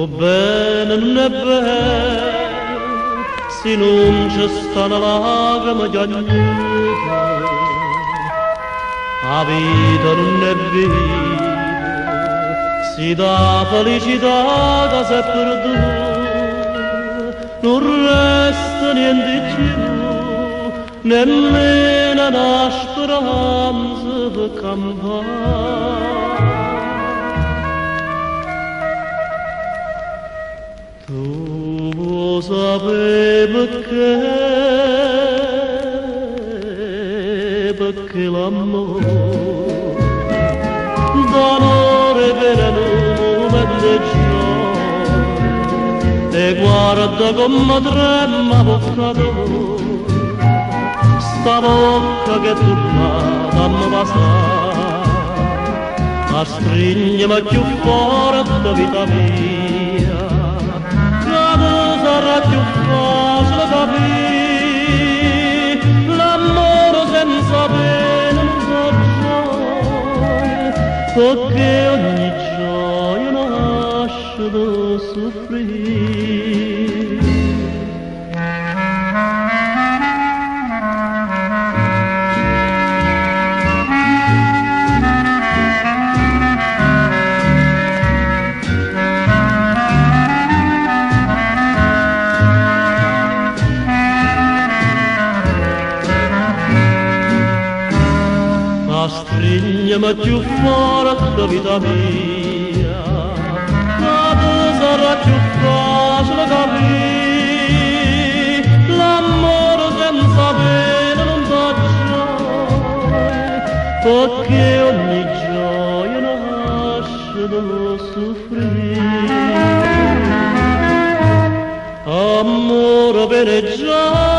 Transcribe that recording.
وبين النبات سنوم شستان لاغ مجنيك عبيد النبي سيدا فلشدا غزبردو نور رستن يندكيو نمنا ناشترام زبكم بار Tu sapemet che perché l'amore d'onore per nome di e guarda come trema boccatore sta bocca che tu mamma basta a stringermi più forte vita mia Perché ogni gioia nasce da soffrire Rastrigna più forte vita mia Ad sarà più facile capire L'amore senza pena non dà gioia Perché ogni gioia nasce dallo soffrire Amore per gioia